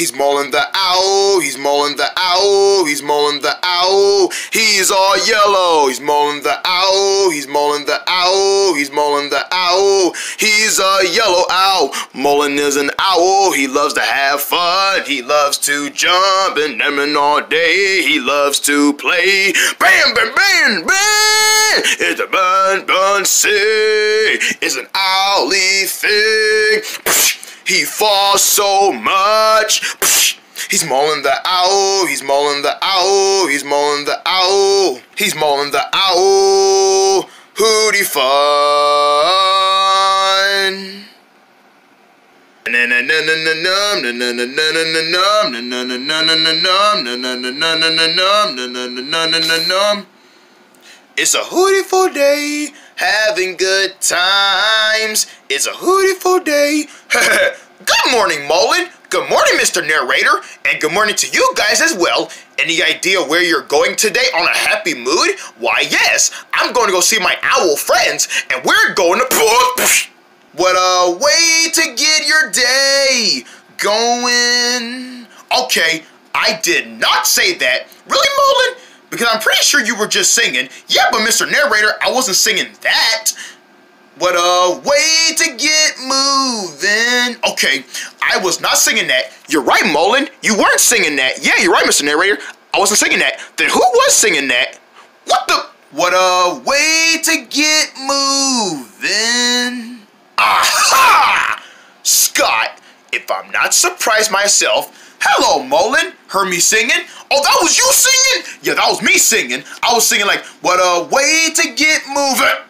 He's Mullen the owl, he's Mullen the owl, he's Mullen the owl. He's all yellow, he's Mullen the owl, he's Mullen the owl, he's Mullen the owl. He's a yellow owl. Mullen is an owl, he loves to have fun, he loves to jump and lemon all day, he loves to play. Bam, bam, bam, bam! It's a bun, bun, say, it's an owly thing. He falls so much. He's Mullen the owl, he's Mullen the owl, he's Mullen the owl, he's Mullen the owl. Hootie fun. It's a hootiful day, having good times. It's a hootiful day. good morning, Mullen. Good morning, Mr. Narrator. And good morning to you guys as well. Any idea where you're going today on a happy mood? Why, yes, I'm going to go see my owl friends, and we're going to... What a way to get your day going. Okay, I did not say that. Really, Mullen? Because I'm pretty sure you were just singing. Yeah, but Mr. Narrator, I wasn't singing that. What a way to get moving. Okay, I was not singing that. You're right, Mullen. You weren't singing that. Yeah, you're right, Mr. Narrator. I wasn't singing that. Then who was singing that? What the? What a way to get moving. Aha! Scott, if I'm not surprised myself, hello, Mullen. Heard me singing? Oh, that was you singing? Yeah, that was me singing. I was singing like, what a way to get moving.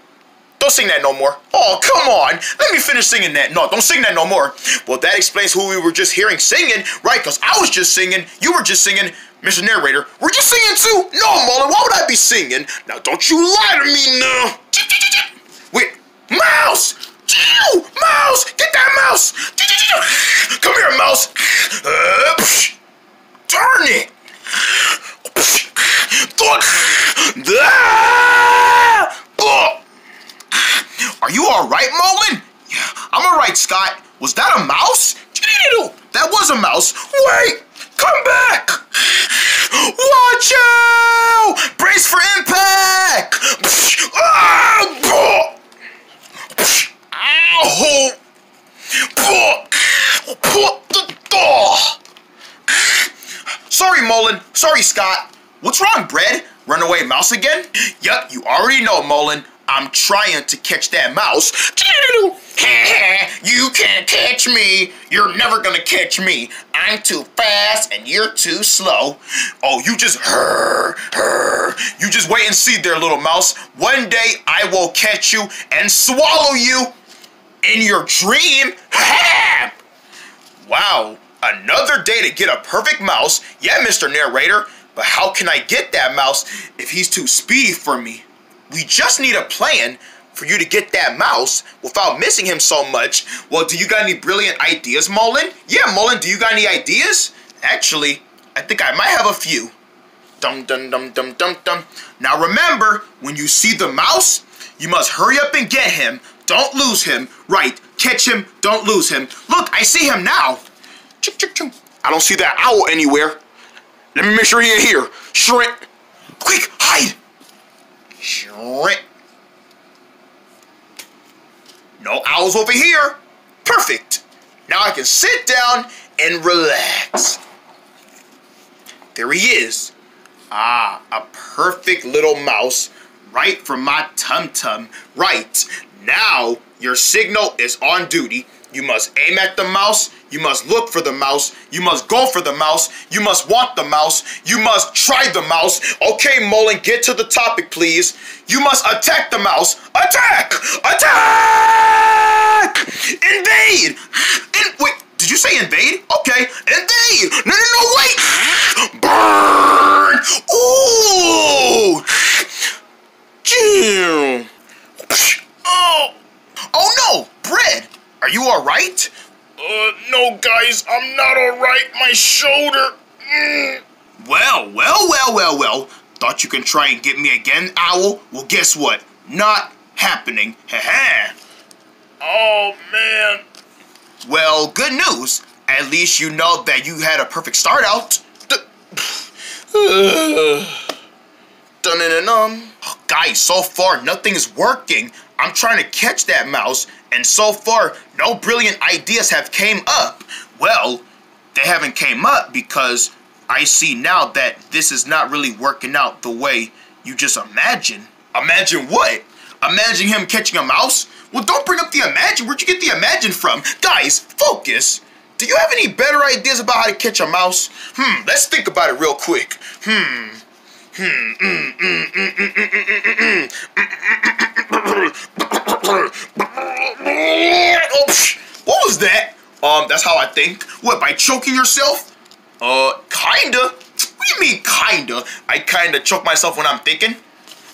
Don't sing that no more. Oh, come on. Let me finish singing that. No, don't sing that no more. Well, that explains who we were just hearing singing, right? Because I was just singing, you were just singing. Mr. Narrator, were you singing too? No, Mullen, why would I be singing? Now, don't you lie to me now. Wait, Mouse! Mouse! Get that mouse! Come here, mouse! Uh, turn it! Are you alright, Mullen? Yeah, I'm alright, Scott. Was that a mouse? That was a mouse. Wait! Come back! Watch out! Brace for impact! Ah! Ow! Sorry, Mullen. Sorry, Scott. What's wrong, Bread? Runaway mouse again? Yup, you already know, Mullen. I'm trying to catch that mouse. you can't catch me. You're never gonna catch me. I'm too fast and you're too slow. Oh, you just her, her. You just wait and see there, little mouse. One day I will catch you and swallow you in your dream. Ha! Wow, another day to get a perfect mouse. Yeah, Mr. Narrator, but how can I get that mouse if he's too speedy for me? We just need a plan for you to get that mouse without missing him so much. Well, do you got any brilliant ideas, Mullen? Yeah, Mullen, do you got any ideas? Actually, I think I might have a few. Dum dum dum dum dum dum. Now remember, when you see the mouse, you must hurry up and get him. Don't lose him. Right, catch him, don't lose him. Look, I see him now. I don't see that owl anywhere. Let me make sure he ain't here. Shrink. Quick, hide. Shrink. No owls over here. Perfect. Now I can sit down and relax. There he is. Ah, a perfect little mouse right from my tum-tum. Right. Now your signal is on duty. You must aim at the mouse. You must look for the mouse. You must go for the mouse. You must want the mouse. You must try the mouse. Okay, Mullen, get to the topic, please. You must attack the mouse. Attack! Attack! Invade! In wait, did you say invade? Okay, invade! No, no, no, wait! Burn! Ooh! Damn! Oh! Oh no! Bread! Are you alright? Uh, no, guys, I'm not alright. My shoulder. Mm. Well, well, well, well, well. Thought you can try and get me again, Owl? Well, guess what? Not happening. Ha ha. Oh, man. Well, good news. At least you know that you had a perfect start out. Dun -dun -dun Guys, so far nothing is working. I'm trying to catch that mouse, and so far no brilliant ideas have came up. Well, they haven't came up because I see now that this is not really working out the way you just imagine. Imagine what? Imagine him catching a mouse? Well, don't bring up the imagine. Where'd you get the imagine from? Guys, focus. Do you have any better ideas about how to catch a mouse? Hmm, let's think about it real quick. Hmm. What was that? Um, that's how I think. What, by choking yourself? Uh, kinda. What do you mean, kinda? I kinda choke myself when I'm thinking.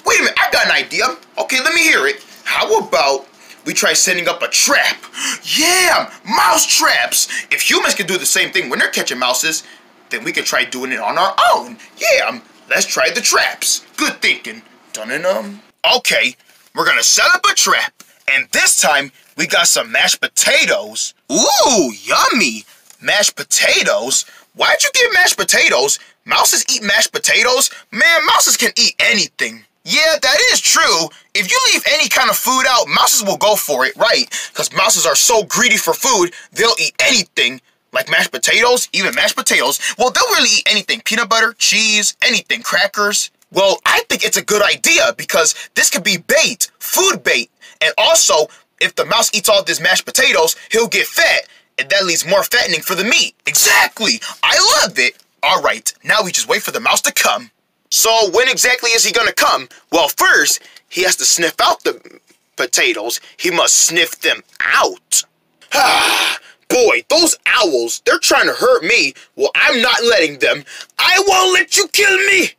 Wait a minute, I got an idea. Okay, let me hear it. How about we try setting up a trap. Yeah, mouse traps. If humans can do the same thing when they're catching mouses, then we can try doing it on our own. Yeah, let's try the traps. Good thinking. Dun -dun -um. Okay, we're gonna set up a trap, and this time we got some mashed potatoes. Ooh, yummy. Mashed potatoes? Why'd you get mashed potatoes? Mouses eat mashed potatoes? Man, mouses can eat anything. Yeah, that is true. If you leave any kind of food out, mouses will go for it, right? Because mouses are so greedy for food, they'll eat anything. Like mashed potatoes, even mashed potatoes. Well, they'll really eat anything. Peanut butter, cheese, anything, crackers. Well, I think it's a good idea because this could be bait, food bait. And also, if the mouse eats all this mashed potatoes, he'll get fat. And that leaves more fattening for the meat. Exactly. I love it. All right, now we just wait for the mouse to come. So when exactly is he gonna come? Well, first, he has to sniff out the potatoes. He must sniff them out. Ah, Boy, those owls, they're trying to hurt me. Well, I'm not letting them. I won't let you kill me.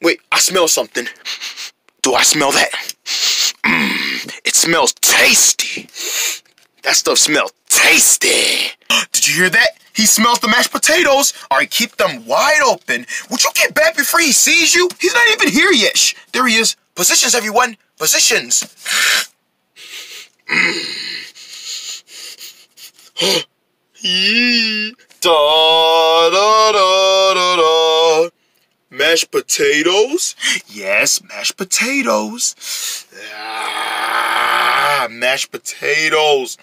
Wait, I smell something. Do I smell that? Mmm, it smells tasty. That stuff smells tasty. Did you hear that? He smells the mashed potatoes. All right, keep them wide open. Would you get back before he sees you? He's not even here yet. Shh, there he is. Positions, everyone. Positions. Mmm. Da, da, da, da, da. Mashed potatoes? Yes, mashed potatoes. Ah, mashed potatoes.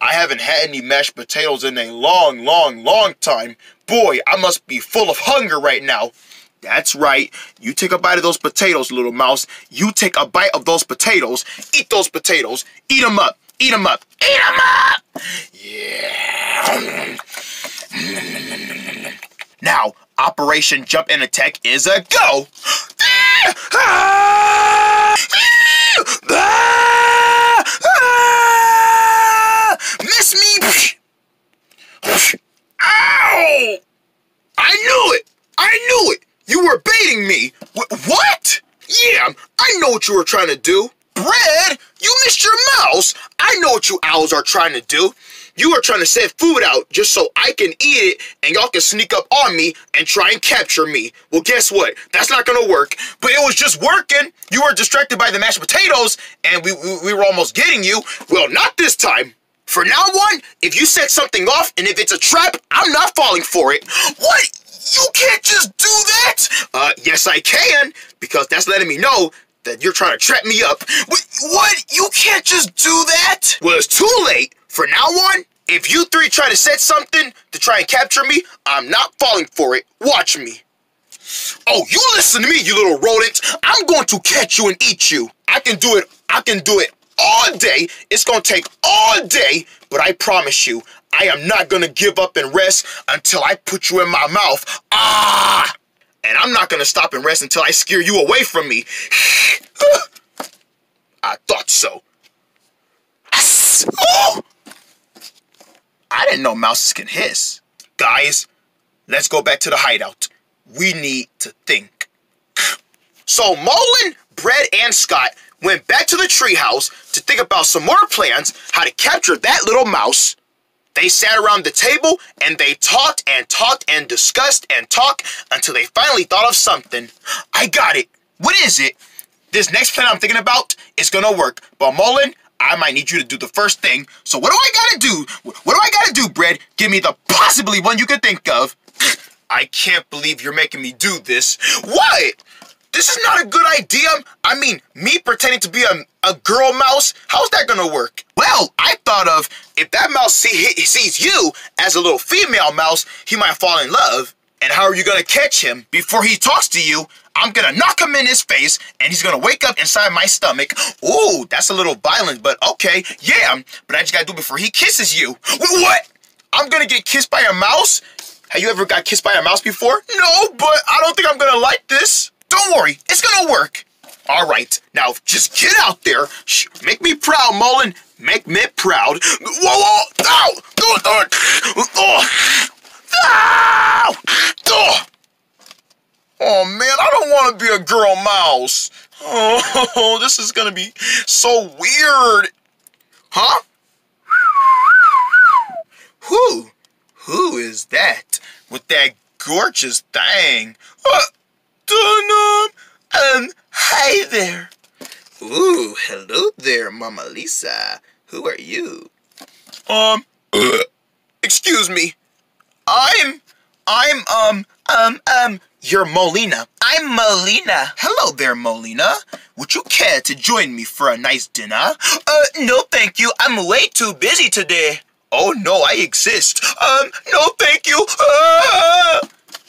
I haven't had any mashed potatoes in a long, long, long time. Boy, I must be full of hunger right now. That's right. You take a bite of those potatoes, little mouse. You take a bite of those potatoes. Eat those potatoes. Eat them up. Eat them up. Eat them up! Yeah. Now, Operation Jump and Attack is a go! Miss me! Ow! I knew it! I knew it! You were baiting me! what? Yeah, I know what you were trying to do. Bread? You missed your mouse! I know what you owls are trying to do. You are trying to set food out just so I can eat it and y'all can sneak up on me and try and capture me. Well, guess what? That's not gonna work. But it was just working. You were distracted by the mashed potatoes and we, we, we were almost getting you. Well, not this time. For now on, if you set something off and if it's a trap, I'm not falling for it. What? You can't just do that? Uh, yes I can, because that's letting me know that you're trying to trap me up. What? You can't just do that? Well, it's too late. For now on, if you three try to set something to try and capture me, I'm not falling for it. Watch me. Oh, you listen to me, you little rodent. I'm going to catch you and eat you. I can do it. I can do it all day. It's going to take all day, but I promise you, I am not going to give up and rest until I put you in my mouth. Ah! And I'm not to stop and rest until I scare you away from me. I thought so. I didn't know mouses can hiss. Guys, let's go back to the hideout. We need to think. So Mullen, Bread, and Scott went back to the treehouse to think about some more plans how to capture that little mouse. They sat around the table and they talked and talked and discussed and talked until they finally thought of something. I got it. What is it? This next plan I'm thinking about is gonna work. But Mullen, I might need you to do the first thing. So what do I gotta do? What do I gotta do, Bread? Give me the possibly one you could think of. I can't believe you're making me do this. What? This is not a good idea. I mean, me pretending to be a, a girl mouse, how's that gonna work? Well, I thought of if that mouse see, sees you as a little female mouse, he might fall in love. And how are you gonna catch him? Before he talks to you, I'm gonna knock him in his face and he's gonna wake up inside my stomach. Ooh, that's a little violent, but okay, yeah. But I just gotta do it before he kisses you. What? I'm gonna get kissed by a mouse? Have you ever got kissed by a mouse before? No, but I don't think I'm gonna like this. Don't worry, it's gonna work. All right, now just get out there. Make me proud, Mullen. Make me proud. Whoa, whoa, ow! Oh, oh, oh. Ow! Oh. oh man, I don't want to be a girl mouse. Oh, this is gonna be so weird. Huh? Who? Who is that with that gorgeous thing? Uh, Dunham! Um, hi there. Ooh, hello there, Mama Lisa. Who are you? Um, excuse me. I'm, I'm, um, um, um, you're Molina. I'm Molina. Hello there, Molina. Would you care to join me for a nice dinner? Uh, no thank you. I'm way too busy today. Oh no, I exist. Um, no thank you. Uh,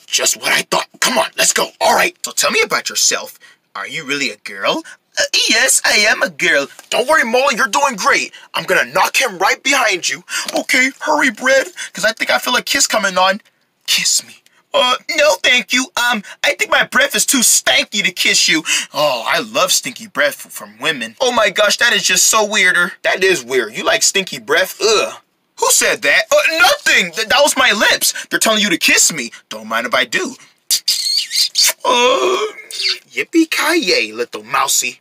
just what I thought. Come on, let's go. All right, so tell me about yourself. Are you really a girl? Uh, yes, I am a girl. Don't worry, Molly, you're doing great. I'm gonna knock him right behind you. Okay, hurry, Bread, because I think I feel a kiss coming on. Kiss me. Uh, no thank you. Um, I think my breath is too stanky to kiss you. Oh, I love stinky breath from women. Oh my gosh, that is just so weirder. That is weird. You like stinky breath? Ugh. Who said that? Uh, nothing. Th that was my lips. They're telling you to kiss me. Don't mind if I do. Uh, Yippee-ki-yay, little mousy.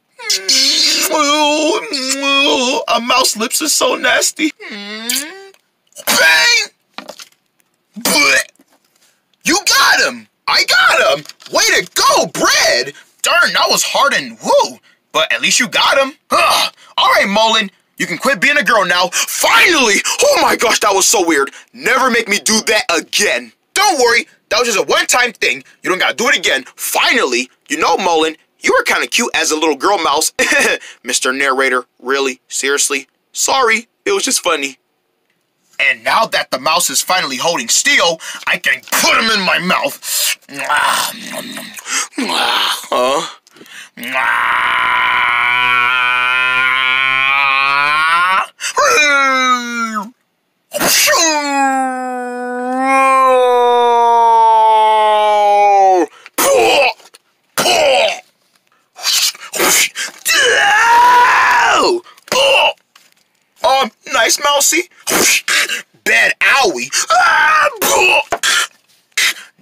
A mouse lips is so nasty. Bang! You got him! I got him! Way to go, Bread! Darn, that was hard and woo. But at least you got him. All right, Mullen. You can quit being a girl now. Finally! Oh my gosh, that was so weird. Never make me do that again. Don't worry, that was just a one-time thing. You don't gotta do it again. Finally, you know, Mullen, you were kind of cute as a little girl mouse. Mr. Narrator, really? Seriously? Sorry, it was just funny. And now that the mouse is finally holding still, I can put him in my mouth. Huh? Um, nice, Mousy. Bad owie.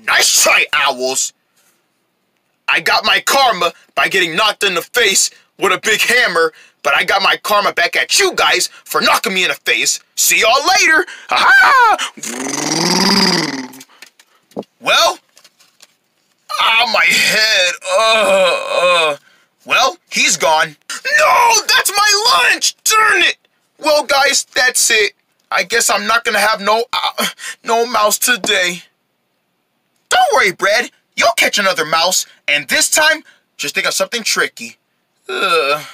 Nice try, owls. I got my karma by getting knocked in the face with a big hammer, but I got my karma back at you guys for knocking me in the face. See y'all later. Ha Well, ah, my head. Uh, uh. Well, he's gone. No, that's my lunch. Darn it. Well, guys, that's it. I guess I'm not gonna have no, uh, no mouse today. Don't worry, Bread. You'll catch another mouse, and this time, just think of something tricky. Ugh.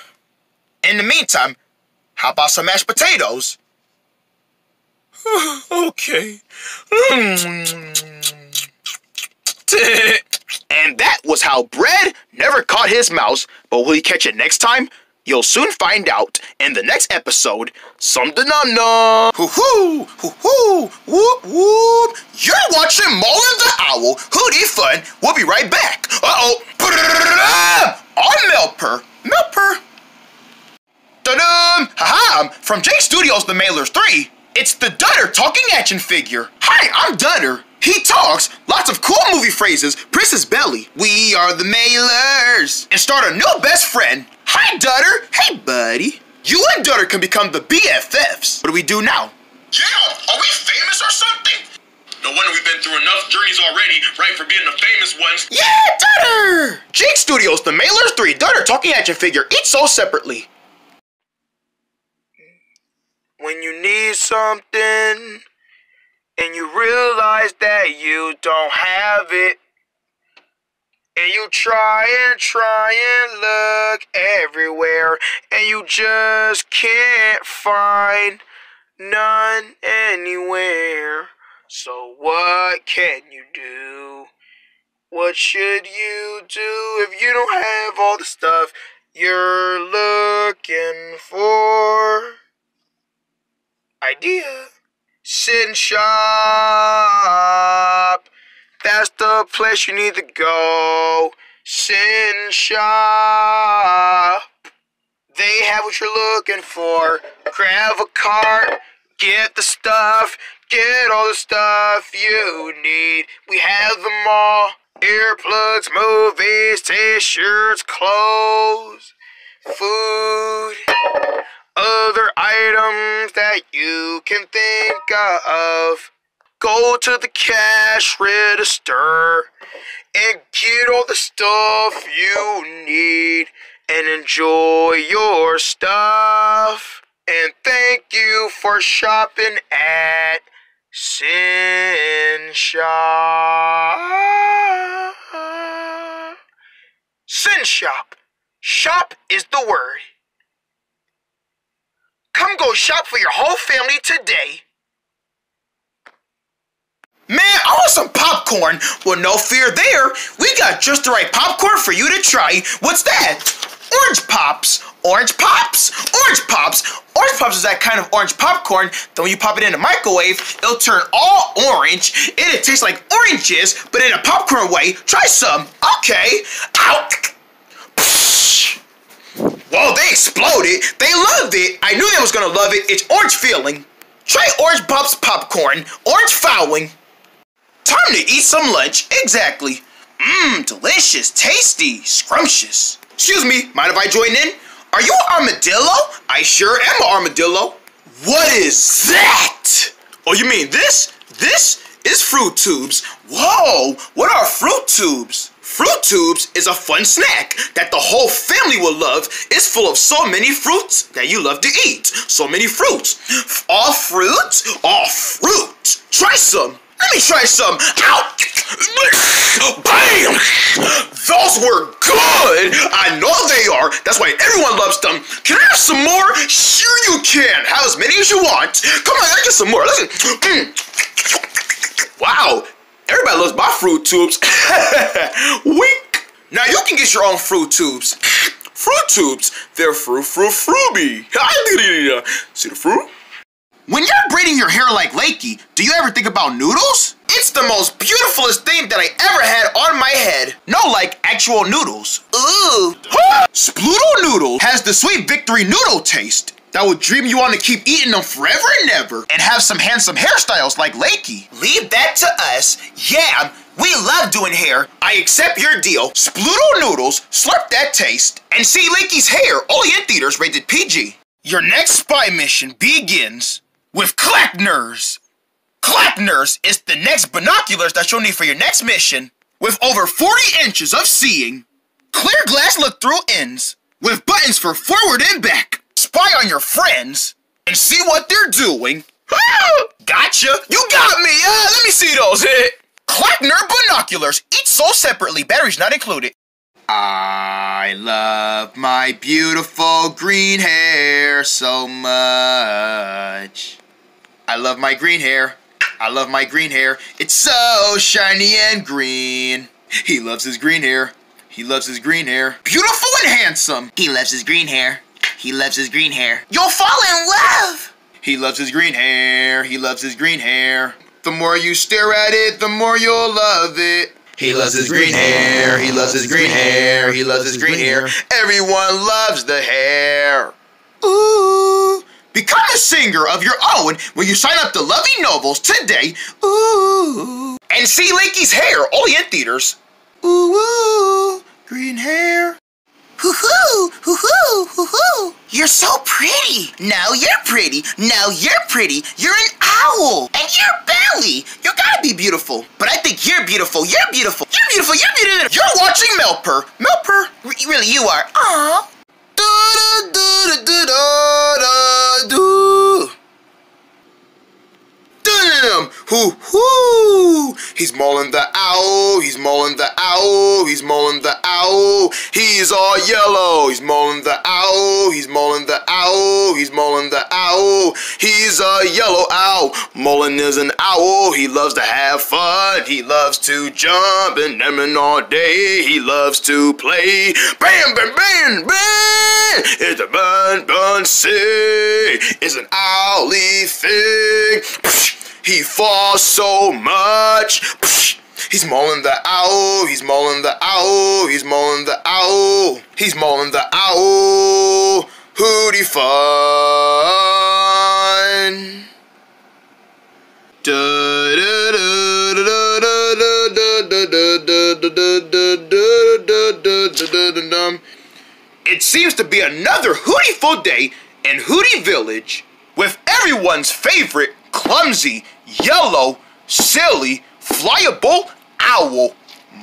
In the meantime, how about some mashed potatoes? okay. and that was how Bread never caught his mouse, but will he catch it next time? You'll soon find out in the next episode. Some da num num. Hoo hoo, hoo hoo, whoop whoop. You're watching Mullen the Owl. Hootie fun. We'll be right back. Uh oh. I'm Melper. Melper. Da-dum! Haha! From J Studios The Mailers 3, it's the Dutter talking action figure. Hi, I'm Dutter. He talks lots of cool movie phrases. Princess Belly, we are the Mailers. And start a new best friend. Hi, Dutter. Hey, buddy. You and Dutter can become the BFFs. What do we do now? Yeah, are we famous or something? No wonder we've been through enough journeys already, right, for being the famous ones. Yeah, Dutter! Jake Studios, The Mailers 3, Dutter talking action figure, each sold separately. when you need something and you realize that you don't have it. And you try and try and look everywhere, and you just can't find none anywhere. So, what can you do? What should you do if you don't have all the stuff you're looking for? Idea. Sin shop. That's the place you need to go. Sin shop. They have what you're looking for. Grab a cart, get the stuff, get all the stuff you need. We have them all. Earplugs, movies, t-shirts, clothes, food, other items that you can think of. Go to the cash register and get all the stuff you need and enjoy your stuff. And thank you for shopping at Sin Shop. Sin Shop. Shop is the word. Come go shop for your whole family today. Man, I want some popcorn. Well, no fear there. We got just the right popcorn for you to try. What's that? Orange Pops. Orange Pops. Orange Pops. Orange Pops is that kind of orange popcorn that when you pop it in the microwave, it'll turn all orange and it tastes like oranges, but in a popcorn way. Try some. Okay. Ow. Whoa, they exploded. They loved it. I knew they was gonna love it. It's orange feeling. Try Orange Pops popcorn. Orange fouling. Time to eat some lunch. Exactly. Mmm, delicious, tasty, scrumptious. Excuse me, mind if I join in? Are you an armadillo? I sure am an armadillo. What is that? Oh, you mean this? This is Fruit Tubes. Whoa, what are Fruit Tubes? Fruit Tubes is a fun snack that the whole family will love. It's full of so many fruits that you love to eat. So many fruits. All fruit, all fruit. Try some. Let me try some. Bam! Those were good. I know they are. That's why everyone loves them. Can I have some more? Sure you can. Have as many as you want. Come on, let's get some more. Listen. Mm. Wow. Everybody loves my fruit tubes. Wink. Now you can get your own fruit tubes. Fruit tubes. They're fruit, fruit, fruity. See the fruit? When you're braiding your hair like Lakey, do you ever think about noodles? It's the most beautifulest thing that I ever had on my head. No, like actual noodles. Ooh. Sploodle Noodle has the sweet victory noodle taste that will dream you on to keep eating them forever and ever and have some handsome hairstyles like Lakey. Leave that to us. Yeah, we love doing hair. I accept your deal. Sploodle Noodles, slurp that taste, and see Lakey's hair only in theaters rated PG. Your next spy mission begins with Clackners. Clackners is the next binoculars that you'll need for your next mission. With over 40 inches of seeing, clear glass look-through ends, with buttons for forward and back. Spy on your friends and see what they're doing. gotcha! You got me! Uh, let me see those. Clackner binoculars, each sold separately, batteries not included. I love my beautiful green hair so much. I love my green hair. I love my green hair. It's so shiny and green. He loves his green hair. He loves his green hair. Beautiful and handsome. He loves his green hair. He loves his green hair. You'll fall in love. He loves his green hair. He loves his green hair. The more you stare at it, the more you'll love it. He loves his green hair. He loves his green hair. He loves his green hair. Everyone loves the hair. Ooh. Become a singer of your own when you sign up to Loving Novels today. Ooh. And see Lakey's hair only in theaters. Ooh, ooh, green hair. Hoo-hoo, hoo-hoo, hoo-hoo. You're so pretty. Now you're pretty. Now you're pretty. You're an owl. And you're Belly. You gotta be beautiful. But I think you're beautiful. You're beautiful. You're beautiful. You're beautiful. You're watching Melper. Melper. Really, you are. Aww. Damn! Do-do-do-do-do-do-do. He's Mullen the owl. He's Mullen the owl. He's Mullen the owl. He's all yellow. He's Mullen the owl. He's Mullen the owl. He's Mullen the owl. He's a yellow owl. Mullen is an owl. He loves to have fun. He loves to jump and lemon all day. He loves to play. Bam, bam, bam, bam. It's a bun, bun, say. It's an owly thing. He falls so much. He's Mullen the owl. He's Mullen the owl. He's Mullen the owl. He's Mullen the owl. Hootie fun. It seems to be another Hootie day in Hootie Village with everyone's favorite clumsy, yellow, silly, flyable owl,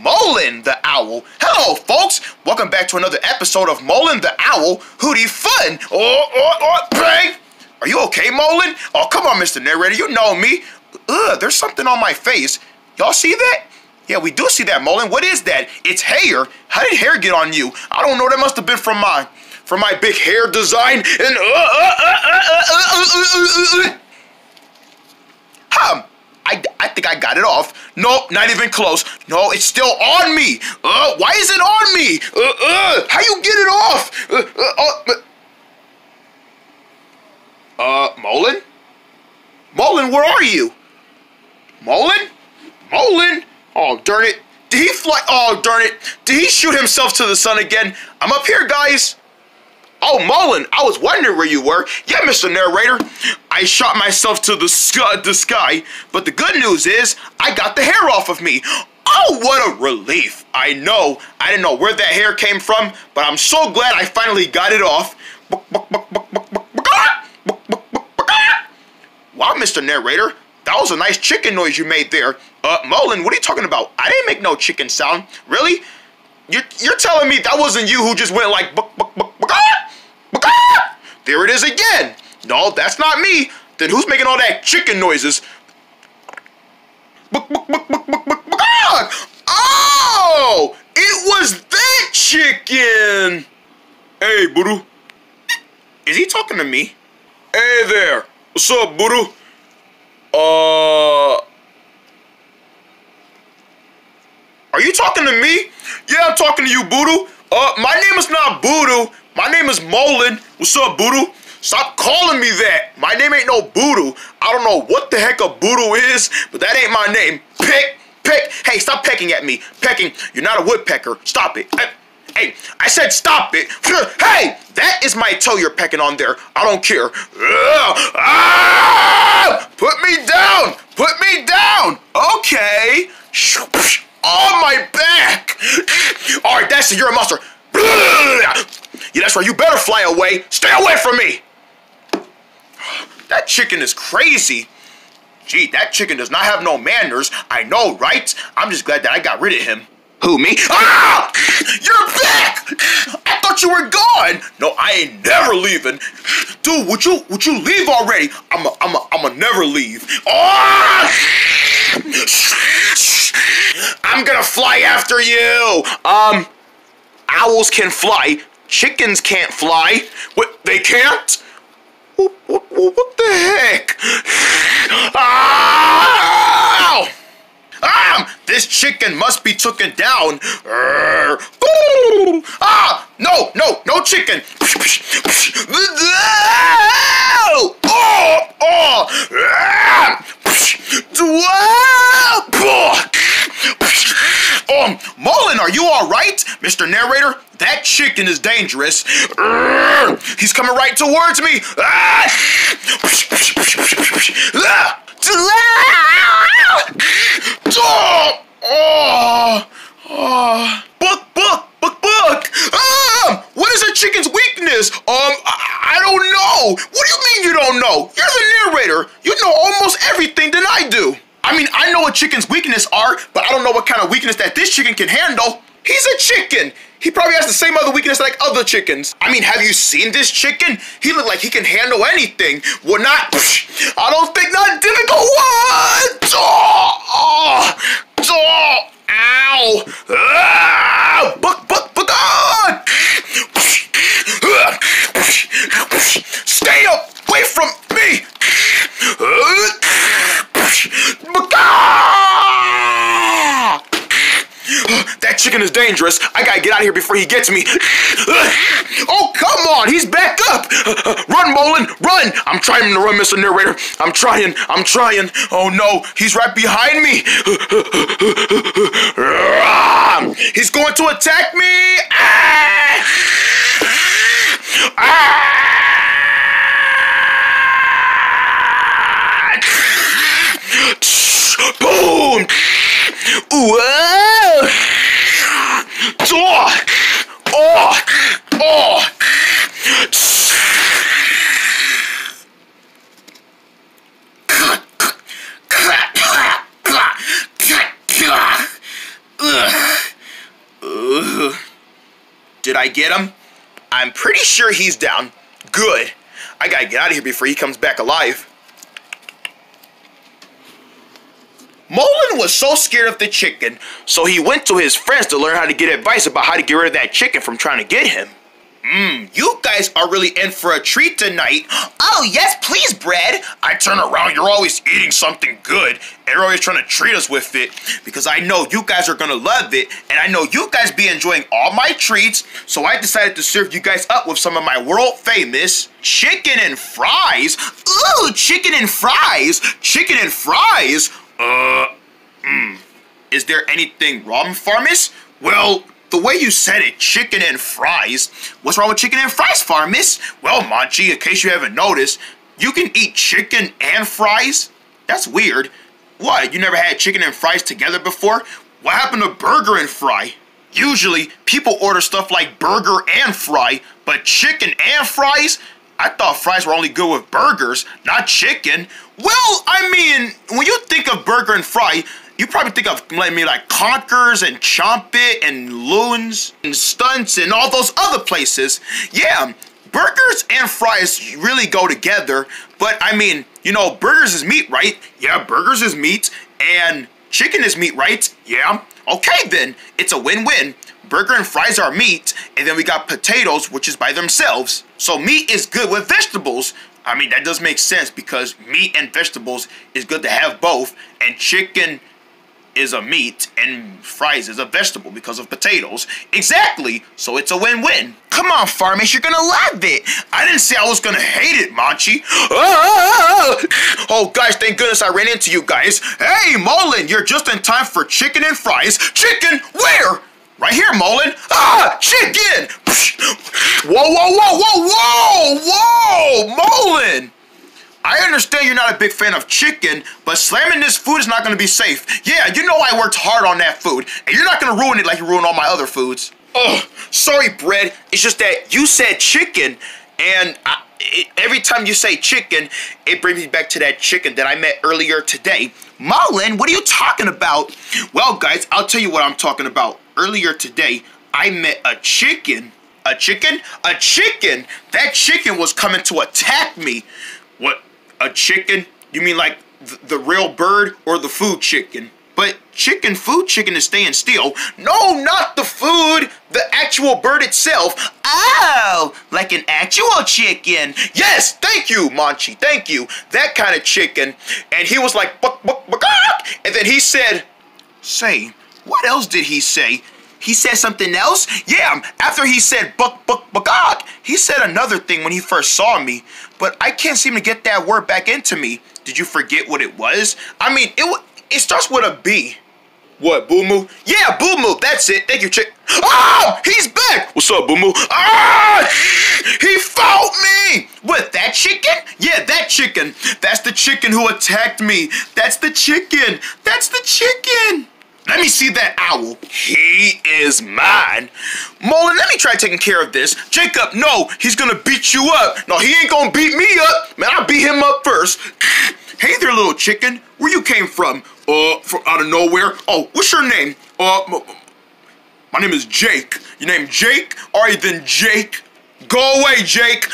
Mullen the Owl. Hello, folks. Welcome back to another episode of Mullen the Owl Hootie Fun. Oh, oh, oh, bang. Are you okay, Mullen? Oh, come on, Mr. Narrator. You know me. Ugh, there's something on my face. Y'all see that? Yeah, we do see that, Mullen. What is that? It's hair. How did hair get on you? I don't know. That must have been from my, from my big hair design. And uh, uh, uh, uh, uh, uh, uh, uh, uh. Hum. I, I think I got it off. Nope, not even close. No, it's still on me. Uh, why is it on me? Uh, uh, how you get it off? Uh, uh, uh, uh Mullen? Mullen, where are you? Mullen? Mullen? Oh, darn it. Did he fly? Oh, darn it. Did he shoot himself to the sun again? I'm up here, guys. Oh, Mullen, I was wondering where you were. Yeah, Mr. Narrator. I shot myself to the sky, the sky, but the good news is I got the hair off of me. Oh, what a relief. I know. I didn't know where that hair came from, but I'm so glad I finally got it off. Wow, Mr. Narrator. That was a nice chicken noise you made there. Uh, Mullen, what are you talking about? I didn't make no chicken sound. Really? You're, you're telling me that wasn't you who just went like, buck, buck, buck, buck, buck, there it is again. No, that's not me. Then who's making all that chicken noises? Buck. Oh, it was that chicken. Hey, Buru. Is he talking to me? Hey there. What's up, Buru? Uh... Are you talking to me? Yeah, I'm talking to you, Boodoo. Uh, my name is not Boodoo. My name is Mullen. What's up, Boodoo? Stop calling me that. My name ain't no Boodoo. I don't know what the heck a Boodoo is, but that ain't my name. Pick, pick. Hey, stop pecking at me. Pecking. You're not a woodpecker. Stop it. I, hey, I said stop it. Hey, that is my toe you're pecking on there. I don't care. Ah! Put me down. Put me down. Okay on my back. All right, that's it. You're a monster. Yeah, that's right. You better fly away. Stay away from me. That chicken is crazy. Gee, that chicken does not have no manners. I know, right? I'm just glad that I got rid of him. Who, me? Ah! You're back! I thought you were gone! No, I ain't never leaving. Dude, would you would you leave already? I'm a, I'm a, I'm a never leave. Oh! I'm gonna fly after you! Um, owls can fly. Chickens can't fly. What, they can't? What, what, what the heck? Ow! Um, this chicken must be taken down. Ah, no, no, no chicken. Oh, oh. Um, Mullen, are you all right? Mr. Narrator, that chicken is dangerous. He's coming right towards me. Oh, oh, oh. Book, book, book, book. Um, what is a chicken's weakness? Um, I, I don't know. What do you mean you don't know? You're the narrator. You know almost everything that I do. I mean, I know what chicken's weakness are, but I don't know what kind of weakness that chicken can handle. He's a chicken. He probably has the same other weakness like other chickens. I mean, have you seen this chicken? He look like he can handle anything. Well, not, I don't think not difficult. What? Oh, oh. Oh, ow! Ah! Buck, buck, buck, ah! Stay away from me! Ah! That chicken is dangerous. I gotta get out of here before he gets me. Oh, come on. He's back up. Run, Mullen. Run. I'm trying to run, Mr. Narrator. I'm trying. I'm trying. Oh, no. He's right behind me. He's going to attack me. Ah! Ah! Boom! Whoa! Oh! Oh! Oh! Did I get him? I'm pretty sure he's down. Good. I gotta get out of here before he comes back alive. Mullen was so scared of the chicken, so he went to his friends to learn how to get advice about how to get rid of that chicken from trying to get him. Mmm, you guys are really in for a treat tonight. Oh, yes, please, Bread. I turn around, you're always eating something good, and you're always trying to treat us with it, because I know you guys are gonna love it, and I know you guys be enjoying all my treats, so I decided to serve you guys up with some of my world famous chicken and fries. Ooh, chicken and fries! Chicken and fries! Uh, hmm. Is there anything wrong, Farmis? Well, the way you said it, chicken and fries. What's wrong with chicken and fries, Farmis? Well, Monchi, in case you haven't noticed, you can eat chicken and fries? That's weird. What, you never had chicken and fries together before? What happened to burger and fry? Usually, people order stuff like burger and fry, but chicken and fries? I thought fries were only good with burgers, not chicken. Well, I mean, when you think of burger and fry, you probably think of like me like Conkers and Chomp It and Loons and Stunts and all those other places. Yeah, burgers and fries really go together. But I mean, you know, burgers is meat, right? Yeah, burgers is meat and chicken is meat, right? Yeah. Okay then, it's a win-win. Burger and fries are meat, and then we got potatoes, which is by themselves. So meat is good with vegetables. I mean, that does make sense because meat and vegetables is good to have both, and chicken is a meat and fries is a vegetable because of potatoes. Exactly. So it's a win-win. Come on, Farmish, you're gonna love it. I didn't say I was gonna hate it, Manchi. Ah! Oh, guys, thank goodness I ran into you guys. Hey, Mullen, you're just in time for chicken and fries. Chicken, where? Right here, Mullen. Ah, chicken! Whoa, whoa, whoa, whoa, whoa, whoa, Mullen! I understand you're not a big fan of chicken, but slamming this food is not going to be safe. Yeah, you know I worked hard on that food, and you're not going to ruin it like you ruined all my other foods. Oh, sorry, Bread. It's just that you said chicken, and I, it, every time you say chicken, it brings me back to that chicken that I met earlier today. Mullen, what are you talking about? Well, guys, I'll tell you what I'm talking about. Earlier today, I met a chicken. A chicken? A chicken! That chicken was coming to attack me. What? A chicken? You mean like th the real bird or the food chicken? But chicken, food chicken is staying still. No, not the food, the actual bird itself. Oh, like an actual chicken. Yes, thank you, Manchi, thank you. That kind of chicken. And he was like, buck, buck, buck, ah! and then he said, say, what else did he say? He said something else? Yeah, after he said buck, buck, buck, he said another thing when he first saw me, but I can't seem to get that word back into me. Did you forget what it was? I mean, it it starts with a B. What, Boomoo? Yeah, Boomoo, that's it. Thank you, chick. Oh, he's back. What's up, Boomoo? Ah, he fought me. What, that chicken? Yeah, that chicken. That's the chicken who attacked me. That's the chicken. That's the chicken. Let me see that owl. He is mine. Mullen, let me try taking care of this. Jacob, no, he's gonna beat you up. No, he ain't gonna beat me up. Man, I'll beat him up first. Hey there, little chicken. Where you came from? Uh, from out of nowhere? Oh, what's your name? Uh, my name is Jake. Your name Jake? Alright then, Jake. Go away, Jake.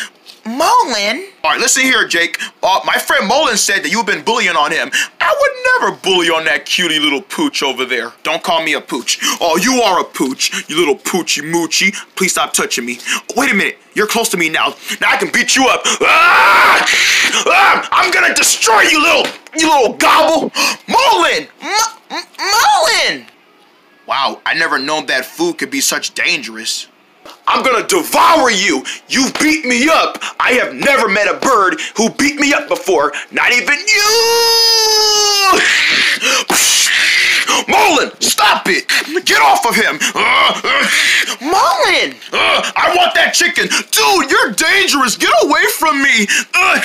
Mullen? All right, listen here, Jake. Uh, my friend Mullen said that you've been bullying on him. I would never bully on that cutie little pooch over there. Don't call me a pooch. Oh, you are a pooch, you little poochy moochie. Please stop touching me. Wait a minute. You're close to me now. Now I can beat you up. Ah! Ah! I'm gonna destroy you, little, you little gobble. Mullen! M- Mullen! Wow, I never known that food could be such dangerous. I'm gonna devour you. You beat me up. I have never met a bird who beat me up before. Not even you. Mullen, stop it! Get off of him! Uh, uh, Mullen! Uh, I want that chicken! Dude, you're dangerous! Get away from me! Uh,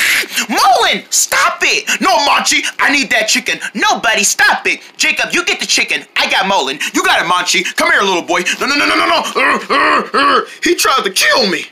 Mullen, stop it! No, Monchi, I need that chicken. No, buddy, stop it! Jacob, you get the chicken. I got Mullen. You got it, Monchi. Come here, little boy. No, no, no, no, no, no! Uh, uh, uh. He tried to kill me!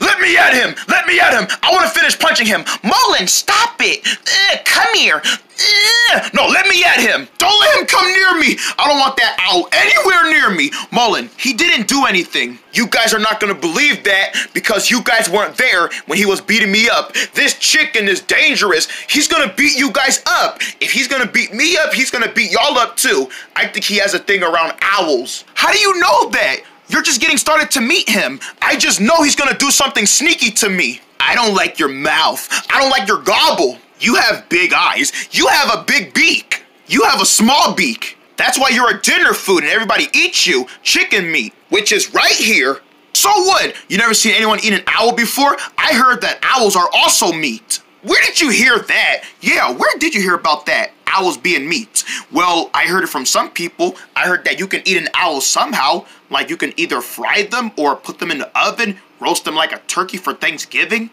Let me at him! Let me at him! I want to finish punching him! Mullen, stop it! Uh, come here! Uh, no, let me at him! Don't let him come near me! I don't want that owl anywhere near me! Mullen, he didn't do anything. You guys are not gonna believe that because you guys weren't there when he was beating me up. This chicken is dangerous. He's gonna beat you guys up. If he's gonna beat me up, he's gonna beat y'all up too. I think he has a thing around owls. How do you know that? You're just getting started to meet him. I just know he's gonna do something sneaky to me. I don't like your mouth. I don't like your gobble. You have big eyes. You have a big beak. You have a small beak. That's why you're a dinner food and everybody eats you chicken meat, which is right here. So what? You never seen anyone eat an owl before? I heard that owls are also meat. Where did you hear that? Yeah, where did you hear about that? Owls being meat. Well, I heard it from some people. I heard that you can eat an owl somehow. Like you can either fry them or put them in the oven, roast them like a turkey for Thanksgiving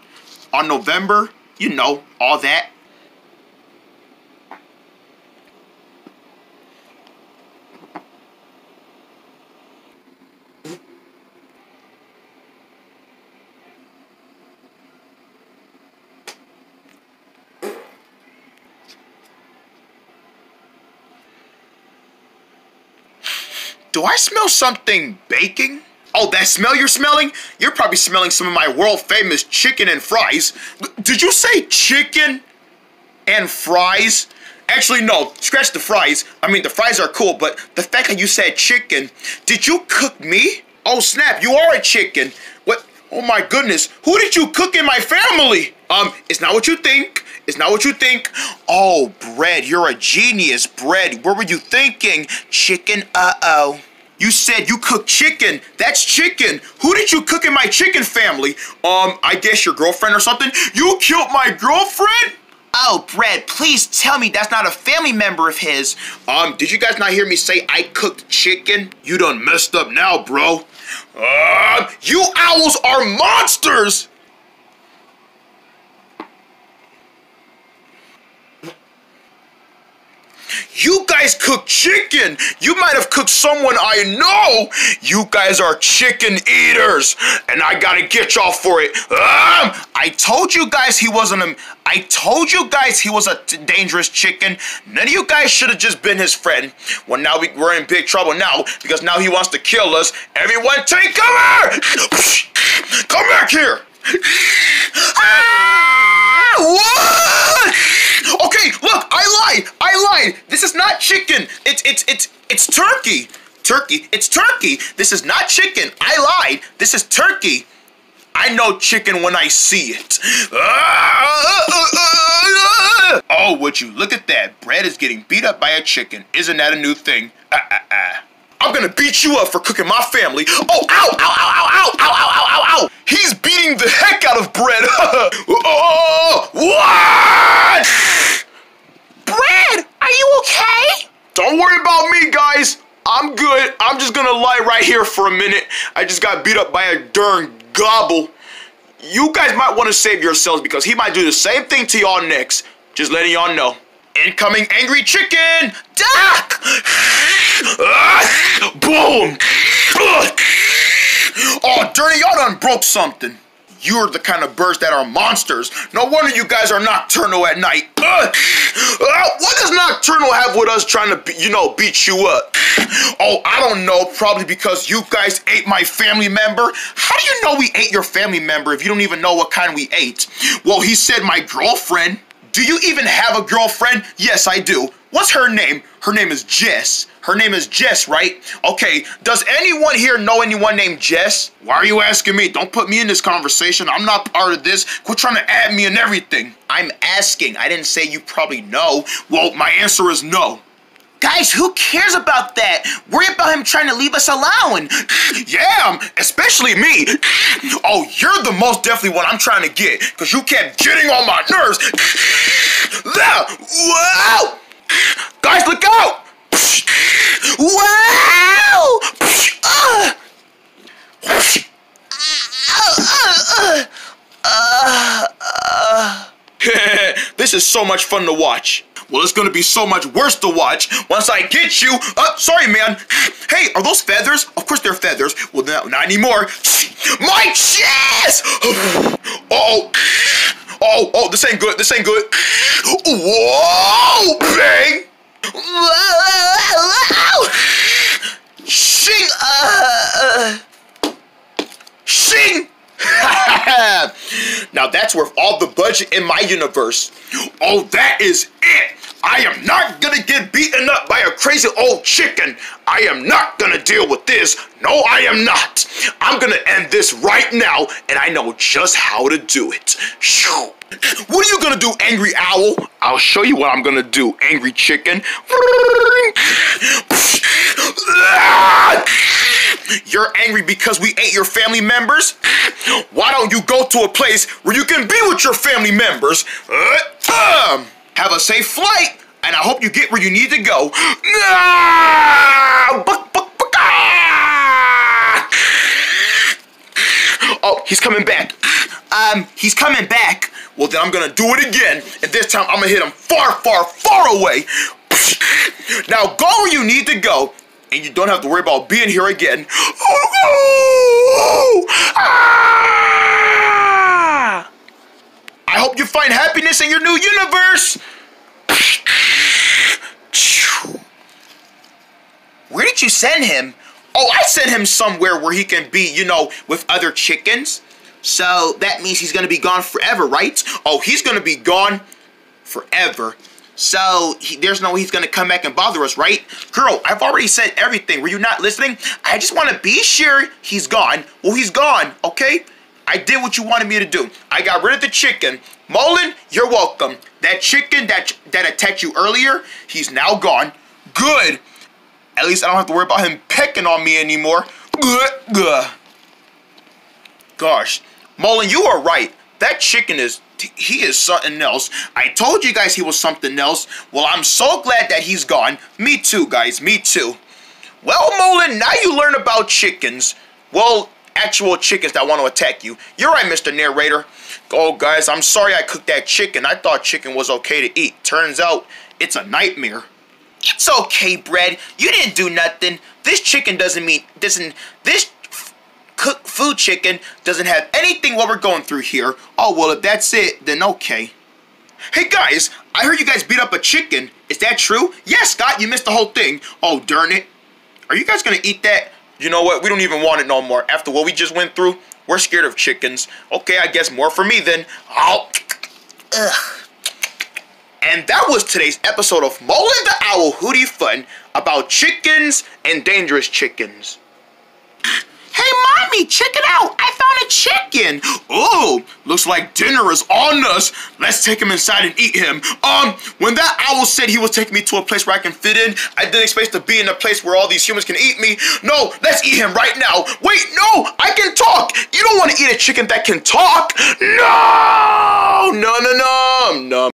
on November. You know, all that. I smell something baking? Oh, that smell you're smelling? You're probably smelling some of my world famous chicken and fries. Did you say chicken and fries? Actually, no, scratch the fries. I mean, the fries are cool, but the fact that you said chicken, did you cook me? Oh, snap, you are a chicken. What? Oh my goodness, who did you cook in my family? Um, it's not what you think. It's not what you think. Oh, Bread, you're a genius, Bread. What were you thinking? Chicken, uh-oh. You said you cook chicken. That's chicken. Who did you cook in my chicken family? Um, I guess your girlfriend or something? You killed my girlfriend? Oh, Brad, please tell me that's not a family member of his. Um, did you guys not hear me say I cooked chicken? You done messed up now, bro. Uh, you owls are monsters! You guys cook chicken. You might have cooked someone I know. You guys are chicken eaters, and I gotta get y'all for it. Um, I told you guys he wasn't a. I told you guys he was a dangerous chicken. None of you guys should have just been his friend. Well, now we, we're in big trouble now because now he wants to kill us. Everyone, take cover! Come back here! ah! What? Okay, look, I lied. I lied. This is not chicken. It's it's it's it's turkey. Turkey. It's turkey. This is not chicken. I lied. This is turkey. I know chicken when I see it. Oh, would you look at that? Bread is getting beat up by a chicken. Isn't that a new thing? Uh, uh, uh. I'm gonna beat you up for cooking my family. Oh, ow, ow, ow, ow, ow, ow, ow, ow, ow, ow. He's beating the heck out of Bread. Oh, oh, oh, oh, what? Bread, are you okay? Don't worry about me, guys. I'm good. I'm just gonna lie right here for a minute. I just got beat up by a darn gobble. You guys might want to save yourselves because he might do the same thing to y'all next. Just letting y'all know. Incoming angry chicken! Duck! Boom! Oh, Dirty, y'all done broke something. You're the kind of birds that are monsters. No wonder you guys are nocturnal at night. Uh, what does nocturnal have with us trying to, be, you know, beat you up? Oh, I don't know. Probably because you guys ate my family member. How do you know we ate your family member if you don't even know what kind we ate? Well, he said my girlfriend. Do you even have a girlfriend? Yes, I do. What's her name? Her name is Jess. Her name is Jess, right? Okay, does anyone here know anyone named Jess? Why are you asking me? Don't put me in this conversation. I'm not part of this. Quit trying to add me and everything. I'm asking. I didn't say you probably know. Well, my answer is no. Guys, who cares about that? Worry about him trying to leave us alone. yeah, especially me. Oh, you're the most definitely one I'm trying to get, because you kept getting on my nerves. Wow! Guys, look out! Wow! Ah! this is so much fun to watch. Well, it's gonna be so much worse to watch once I get you. Uh, sorry, man. Hey, are those feathers? Of course they're feathers. Well, no, not anymore. My chest! Oh, oh, oh, this ain't good. This ain't good. Whoa, bang! Shing! Uh, shing! now that's worth all the budget in my universe. Oh, that is it. I am not gonna get beaten up by a crazy old chicken. I am not gonna deal with this. No, I am not. I'm gonna end this right now, and I know just how to do it. What are you gonna do, angry owl? I'll show you what I'm gonna do, angry chicken. You're angry because we ate your family members? Why don't you go to a place where you can be with your family members? Uh, um, have a safe flight, and I hope you get where you need to go. Oh, he's coming back. Um, he's coming back. Well, then I'm gonna do it again, and this time I'm gonna hit him far, far, far away. Now go where you need to go, and you don't have to worry about being here again. Ah! I hope you find happiness in your new universe. Where did you send him? Oh, I sent him somewhere where he can be, you know, with other chickens. So that means he's going to be gone forever, right? Oh, he's going to be gone forever. So he, there's no way he's going to come back and bother us, right? Girl, I've already said everything. Were you not listening? I just want to be sure he's gone. Well, he's gone, okay? I did what you wanted me to do. I got rid of the chicken. Mullen, you're welcome. That chicken that, that attacked you earlier, he's now gone. Good. At least I don't have to worry about him pecking on me anymore. Gosh, Mullen, you are right. That chicken is, he is something else. I told you guys he was something else. Well, I'm so glad that he's gone. Me too, guys, me too. Well, Mullen, now you learn about chickens. Well, actual chickens that want to attack you. You're right, Mr. Narrator. Oh, guys, I'm sorry I cooked that chicken. I thought chicken was okay to eat. Turns out, it's a nightmare. It's okay, Bread. You didn't do nothing. This chicken doesn't mean doesn't this cooked food chicken doesn't have anything what we're going through here. Oh well, if that's it, then okay. Hey guys, I heard you guys beat up a chicken. Is that true? Yes, Scott, you missed the whole thing. Oh darn it. Are you guys gonna eat that? You know what? We don't even want it no more. After what we just went through, we're scared of chickens. Okay, I guess more for me then. Oh. Ugh. And that was today's episode of Mullen the Owl Hootie Fun about chickens and dangerous chickens. Hey, mommy, check it out. I found a chicken. Oh, looks like dinner is on us. Let's take him inside and eat him. Um, when that owl said he was taking me to a place where I can fit in, I didn't expect to be in a place where all these humans can eat me. No, let's eat him right now. Wait, no, I can talk. You don't want to eat a chicken that can talk. No, no, no, no, no.